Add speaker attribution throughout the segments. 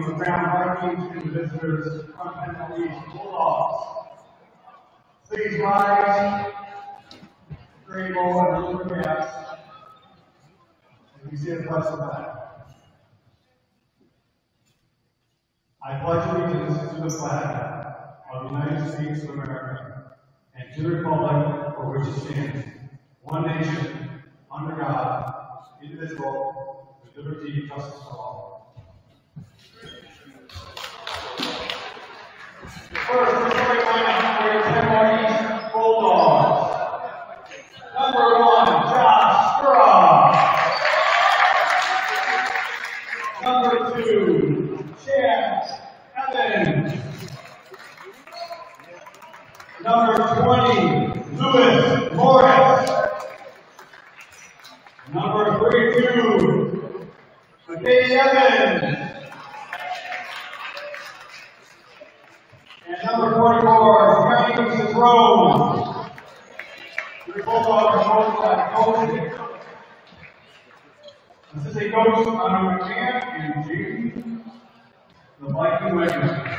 Speaker 1: between your Brown and visitors East Bulldogs. Please rise. Green ball and silver caps. And we say the pledge of flag. I pledge allegiance to the flag of the United States of America and to the republic for which it stands, one nation, under God, indivisible, with liberty and justice for all. First, we're going to for your Kenmore East Bulldogs. Number 20, Lewis Morris. Number 32, McKay Evans. And number 44, James Rose. They're both our coaches. A coach on McCann and James, the Viking Legend.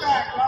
Speaker 1: So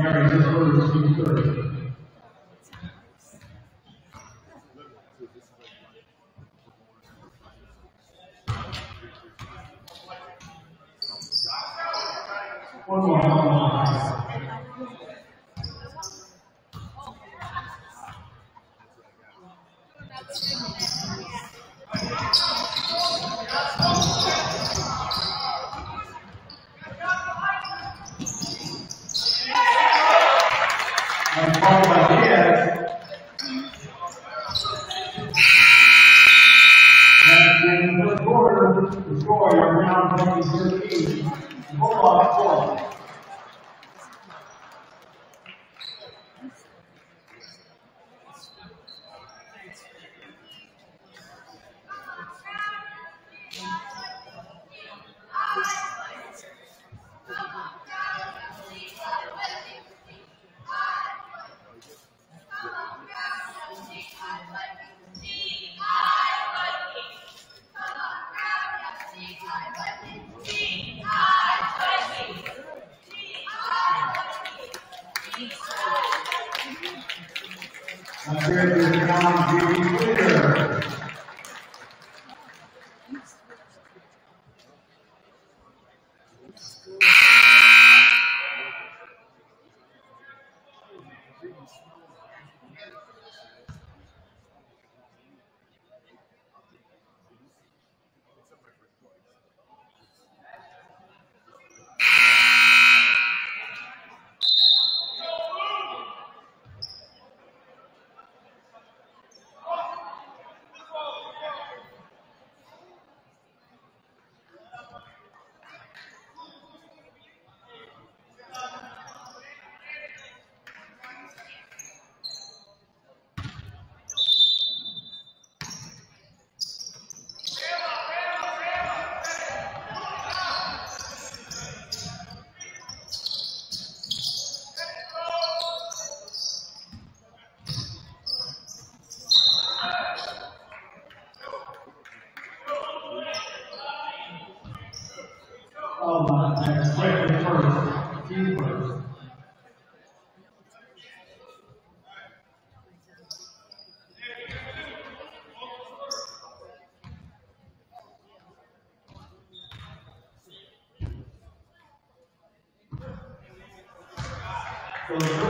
Speaker 1: una reunión con los pintores. The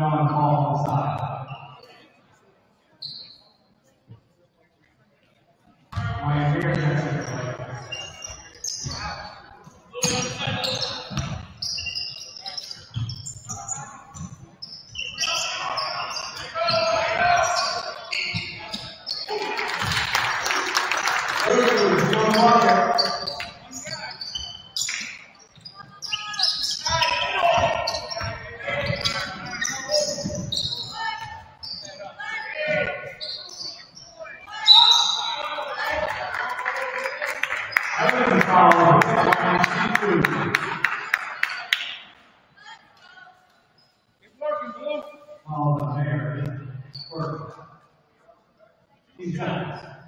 Speaker 1: Bring Foul the mayor. Work. Team seconds.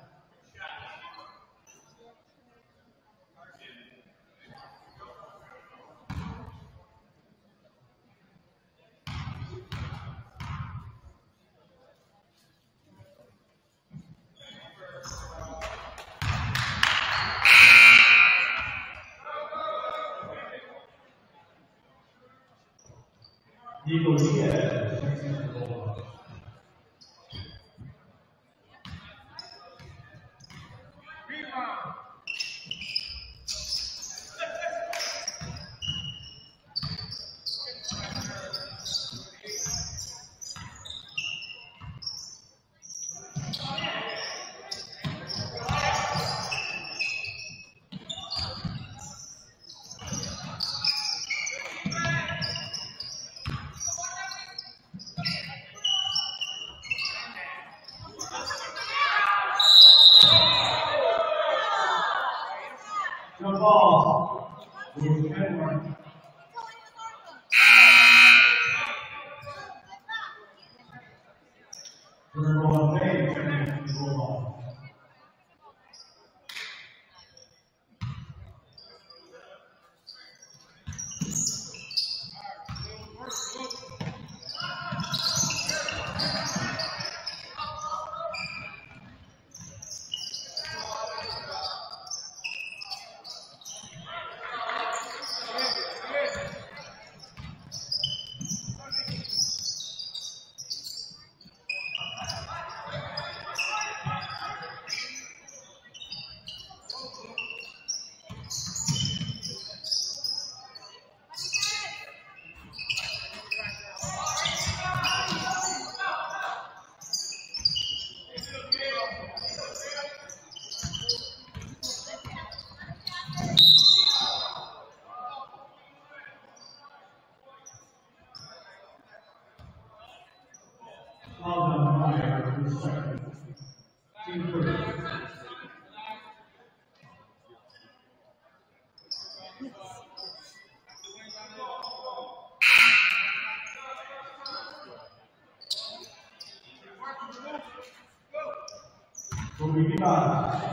Speaker 1: God.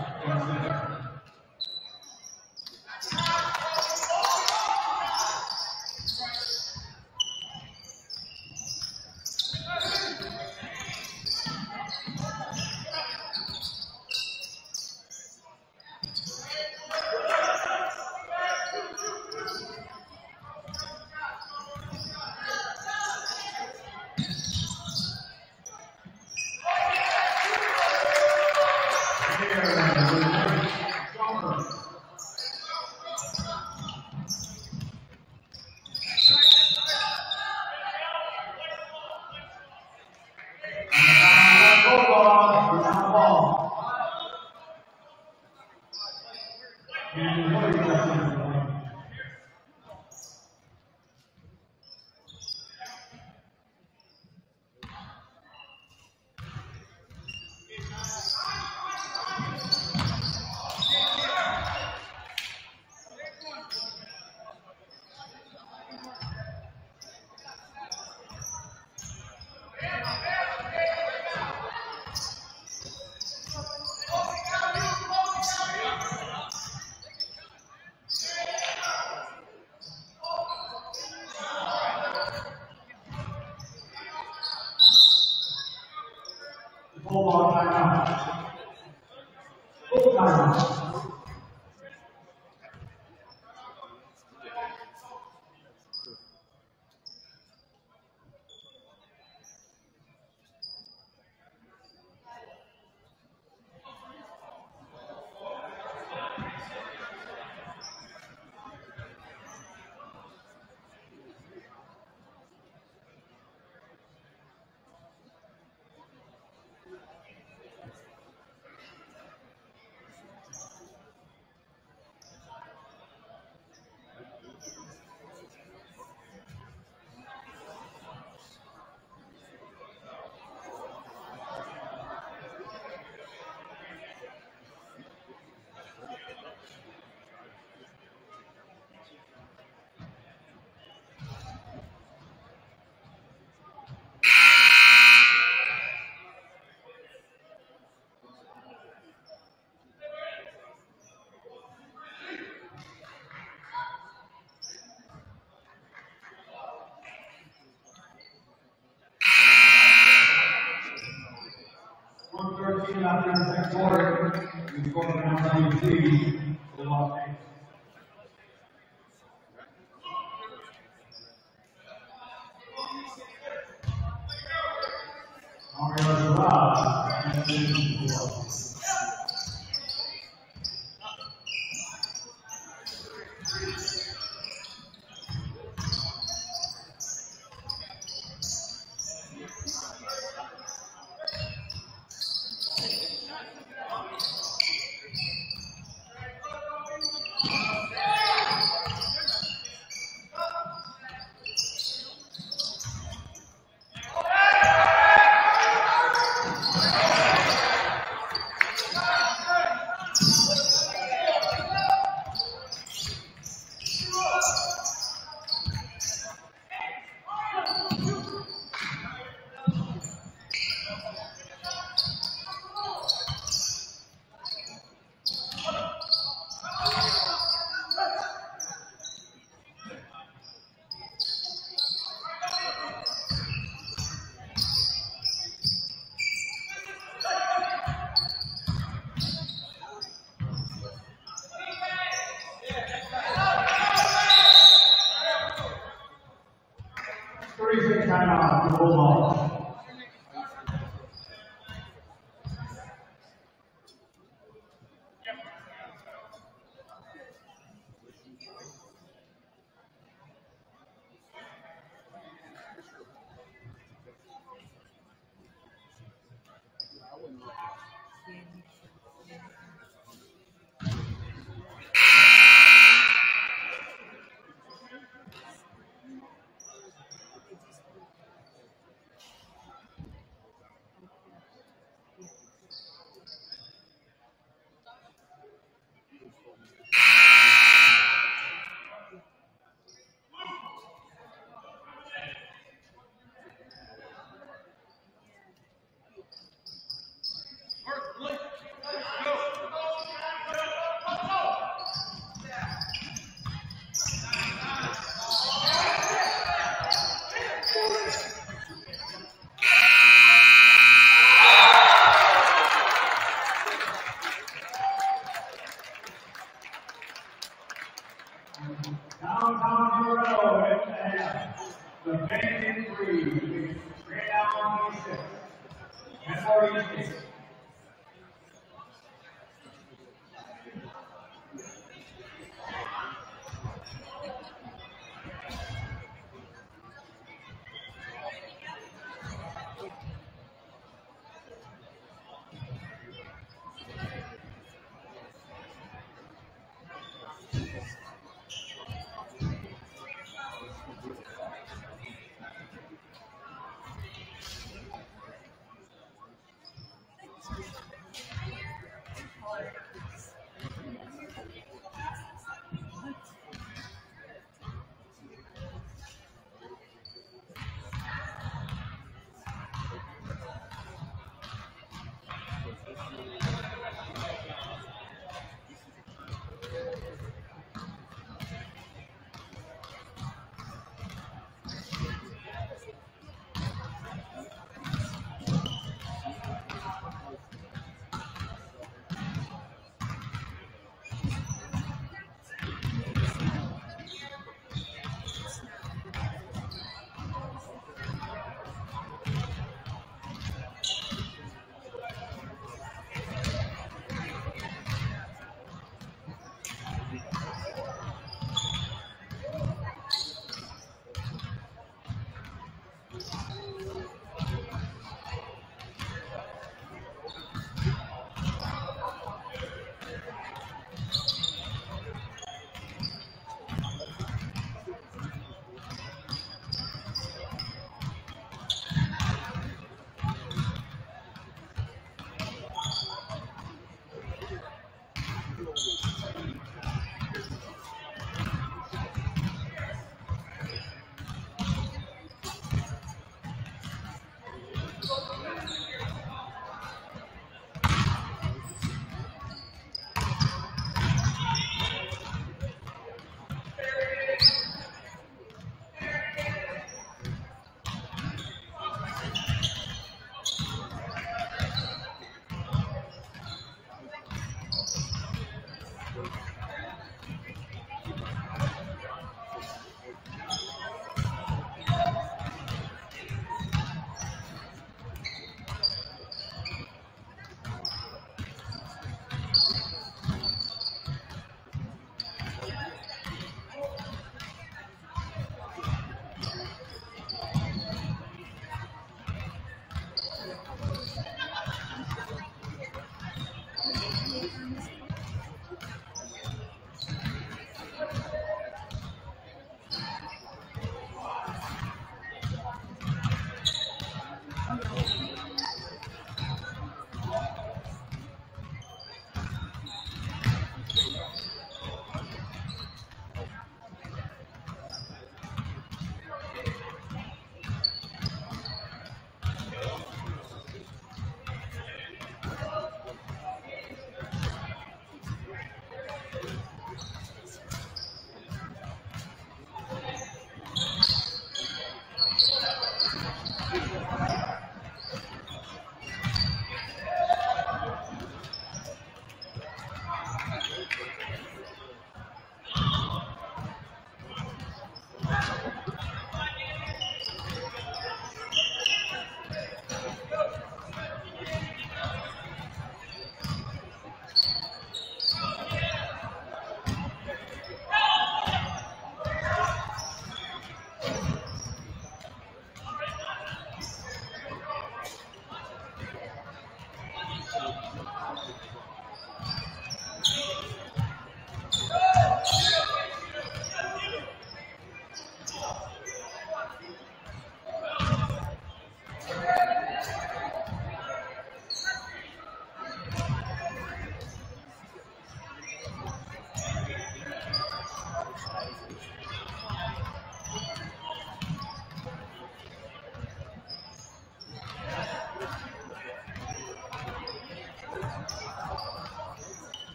Speaker 1: Matthew chapter 4, we're going to number 19.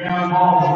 Speaker 1: We're now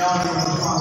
Speaker 1: Young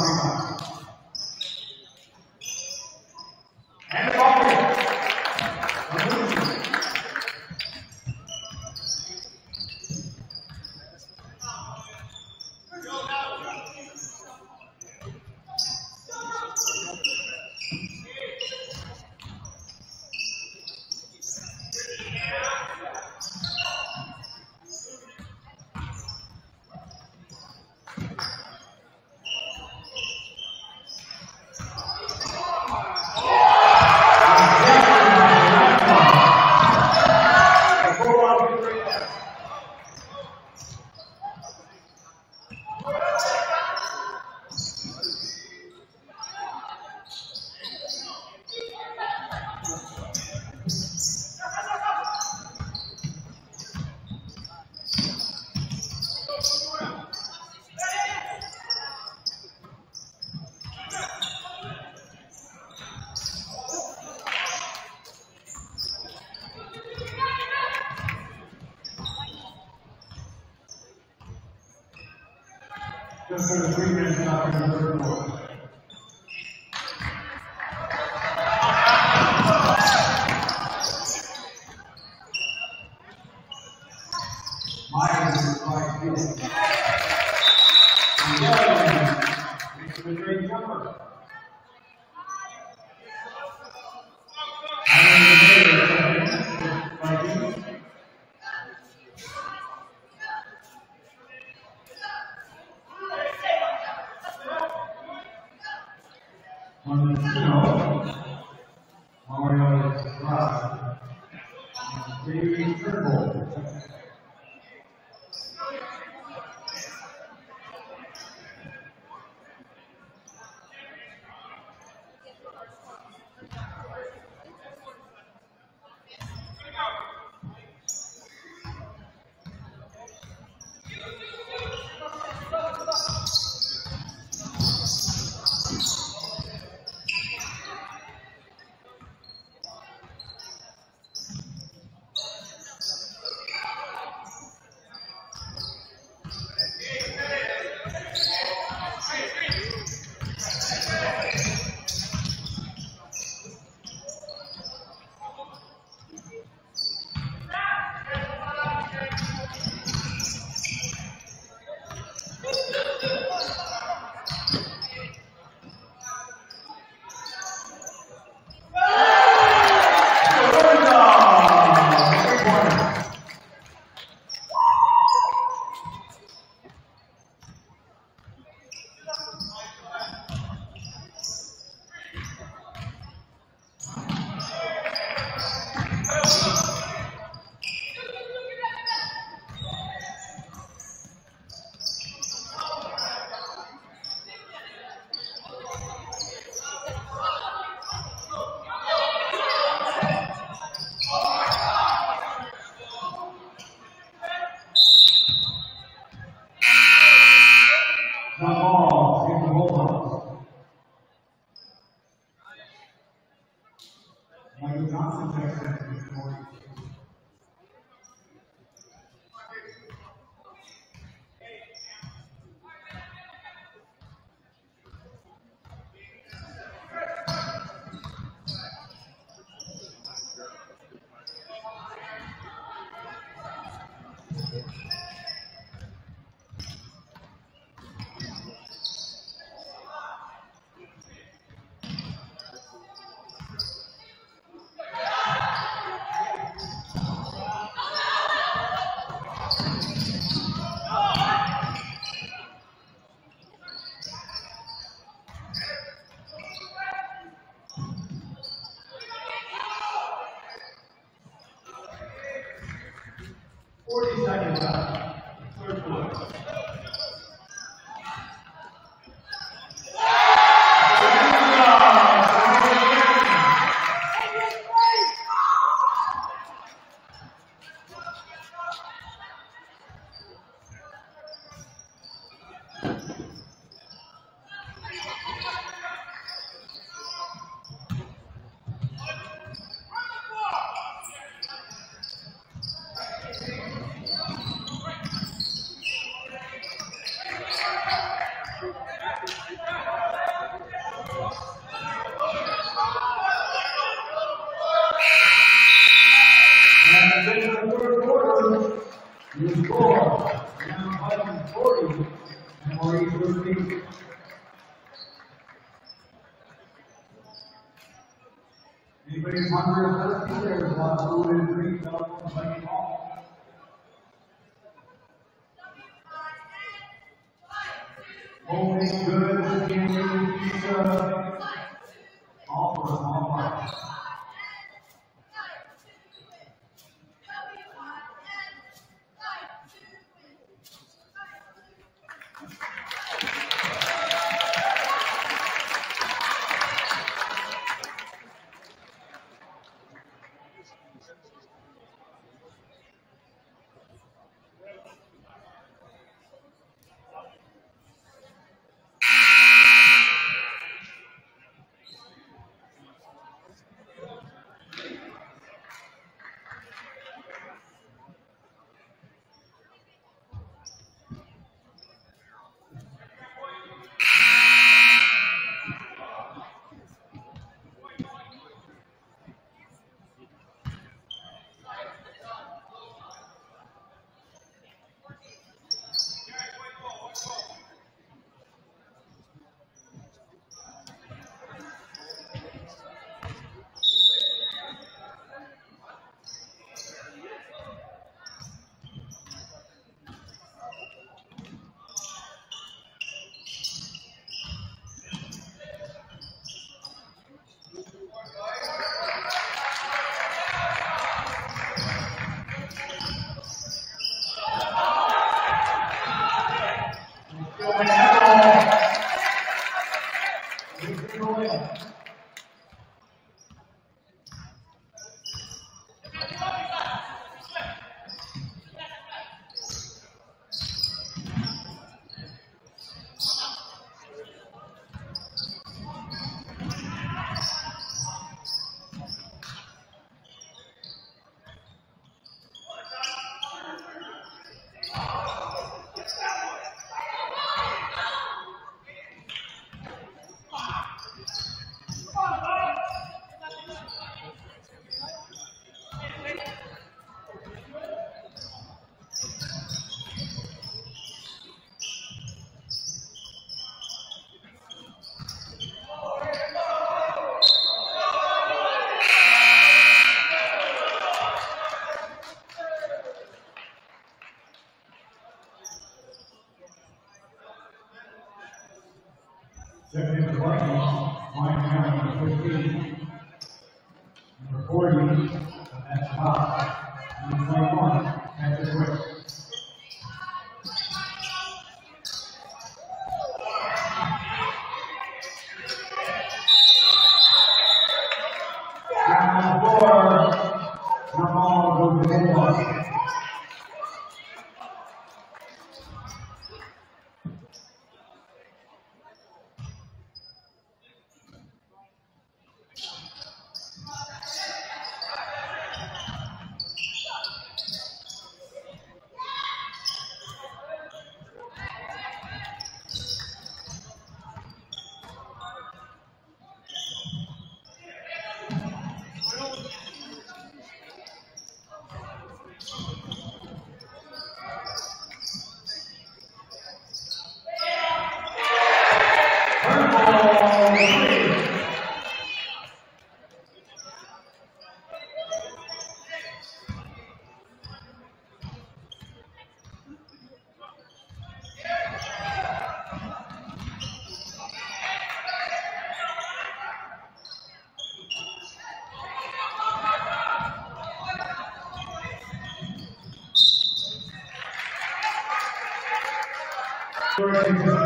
Speaker 1: First,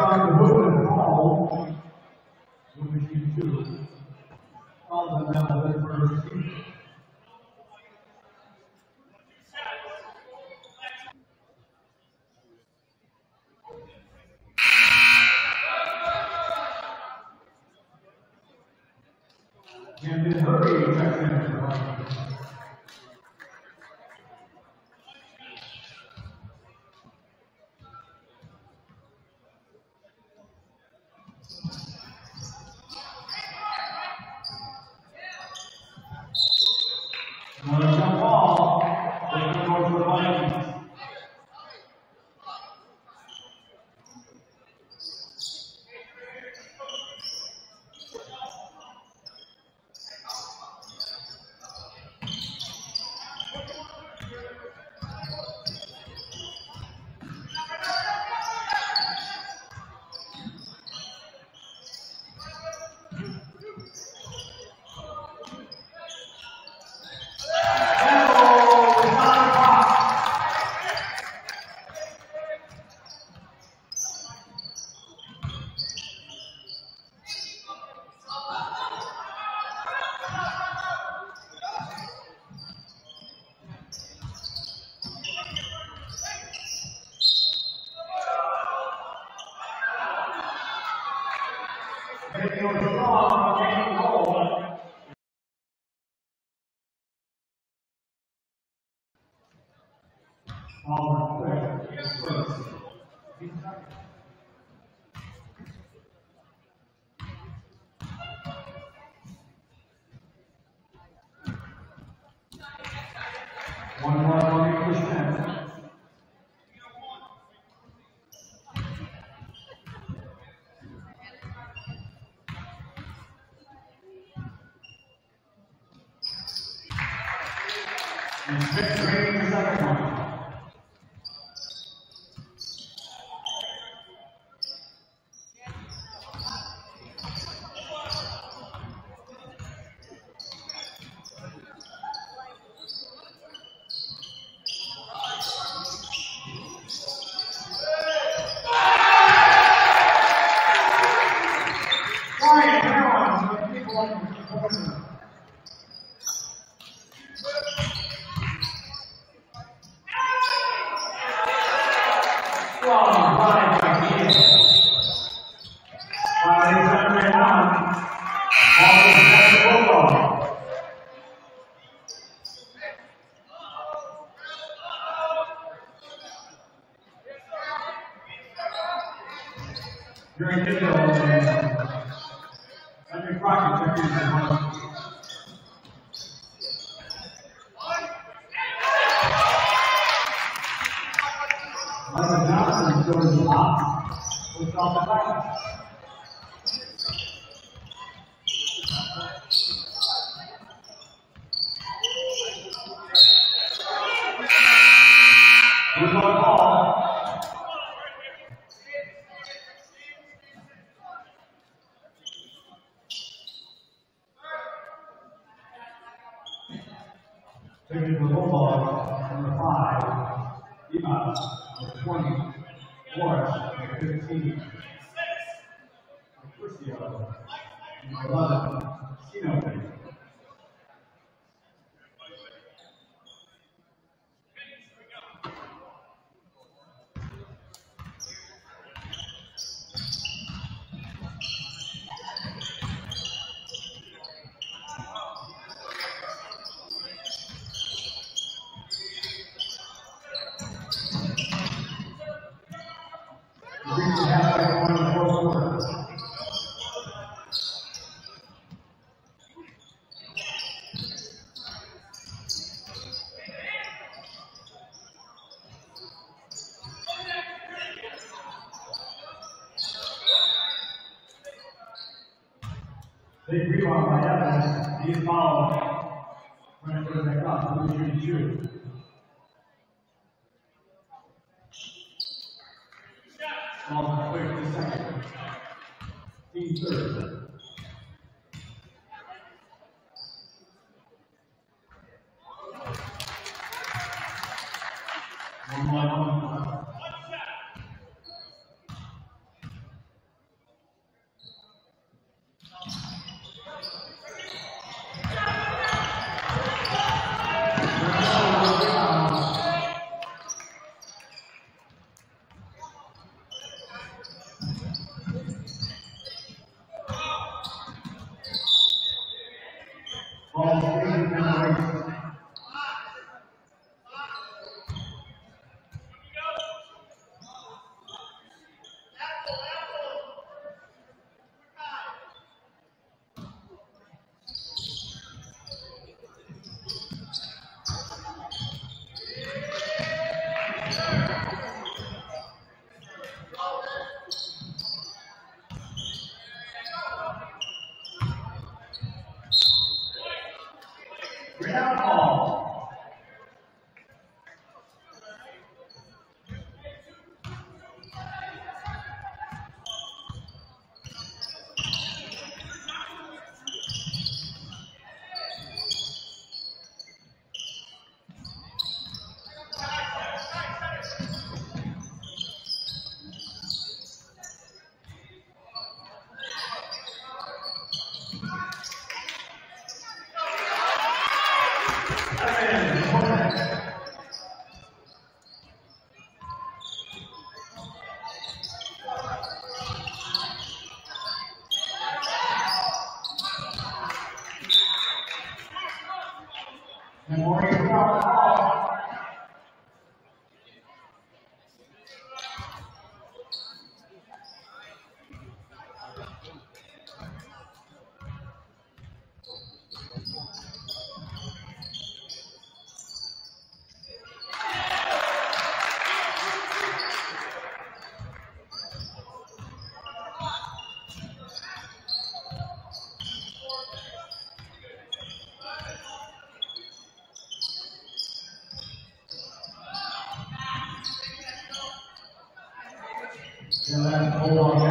Speaker 1: By Evans. He is fouled. And then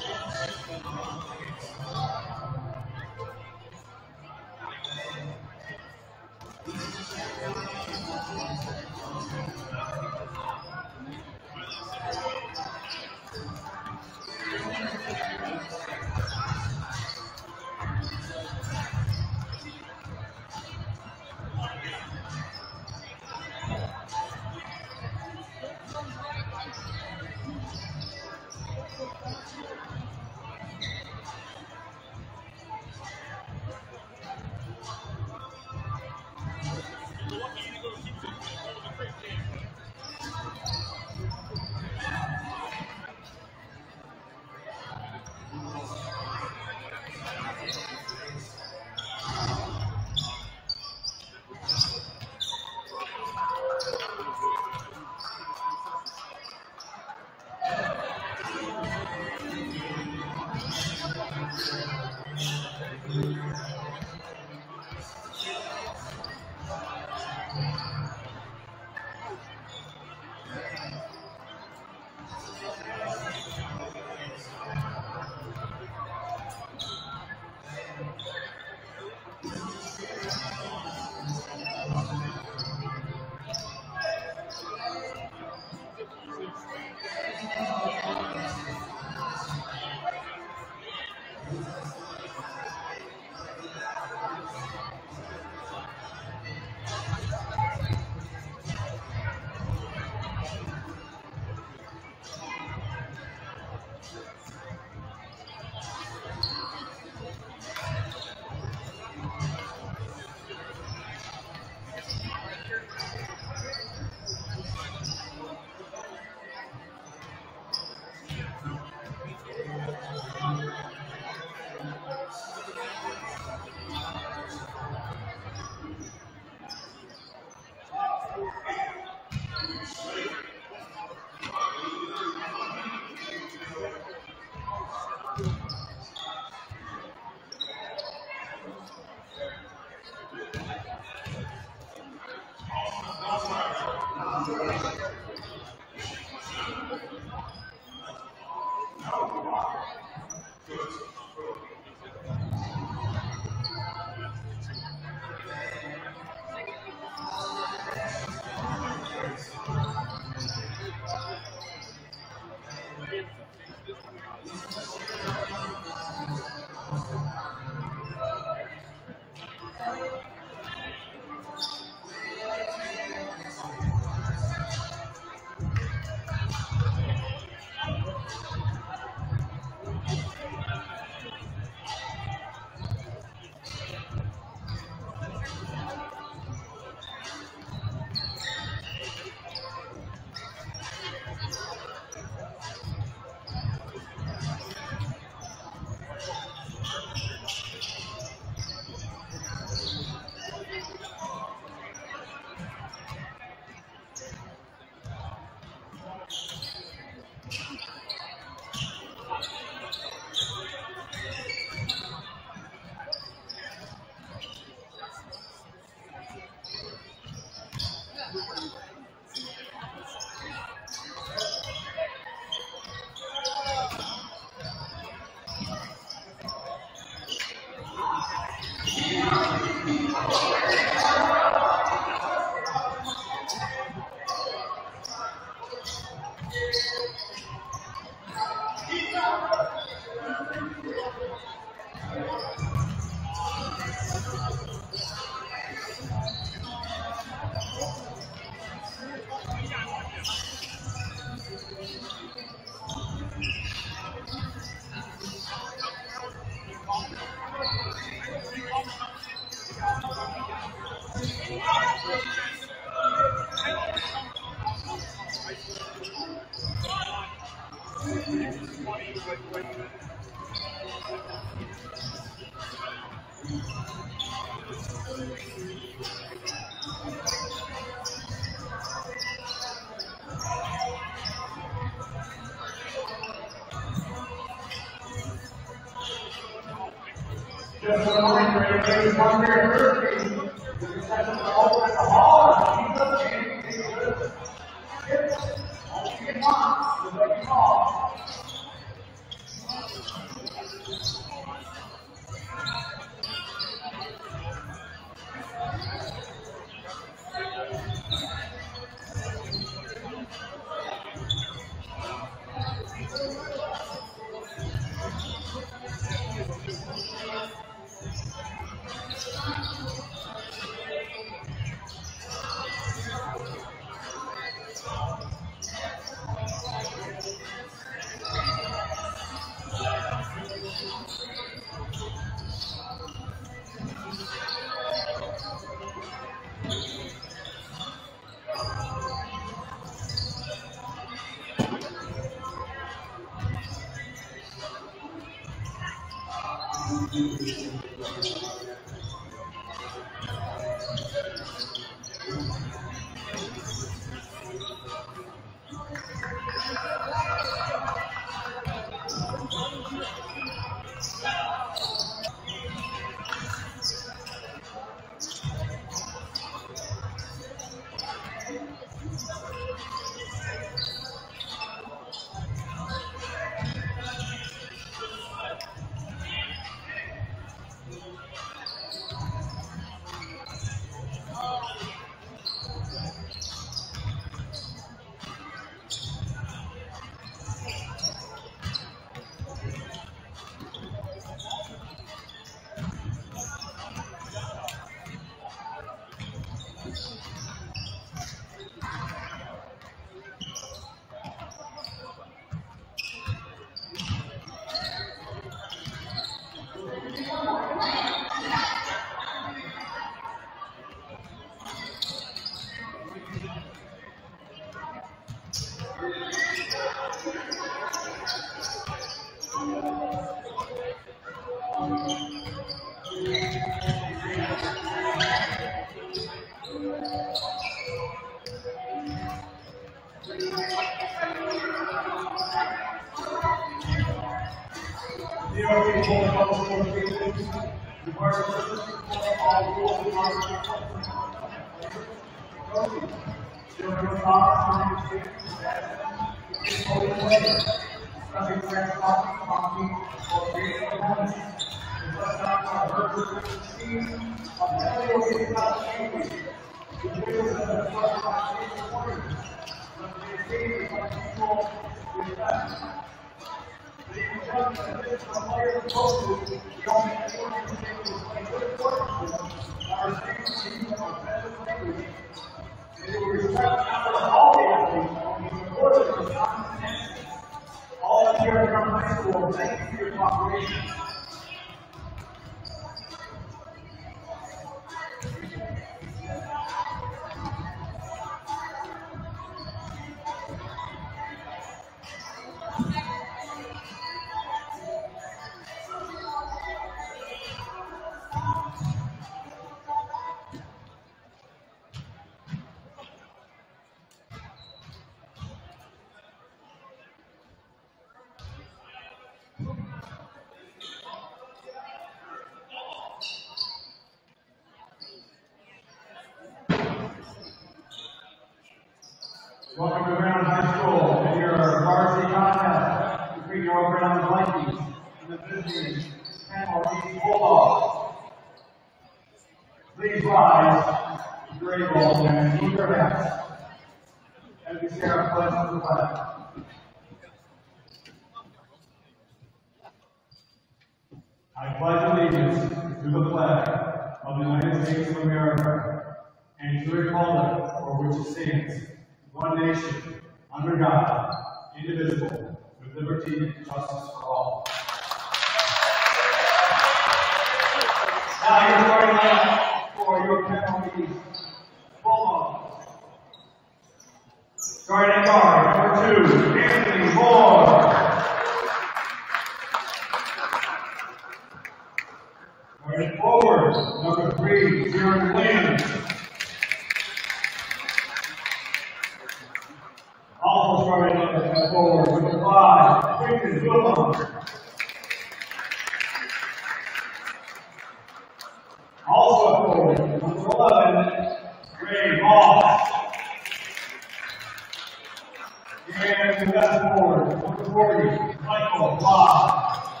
Speaker 1: Left forward, number forty, Michael Block.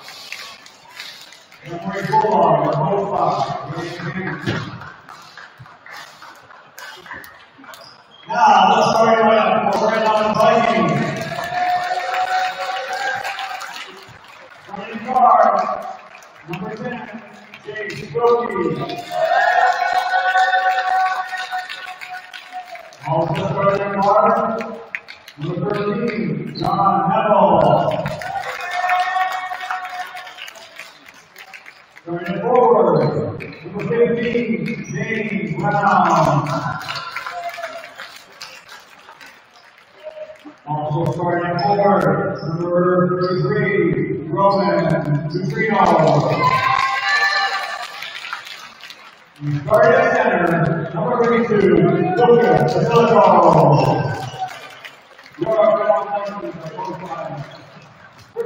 Speaker 1: Number eight, Bulldog, number five, Ray King. Now, let's start right up for Red Line Vikings. Running guard, number ten, James Wilkie. Also starting guard, number thirteen, John Neville. Starting forward, number fifteen, James Brown. Also starting forward, number thirty-three, Roman Neutrino. Starting at center, number thirty-two, Lucas Basilico. 我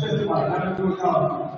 Speaker 1: 这就把它弄掉。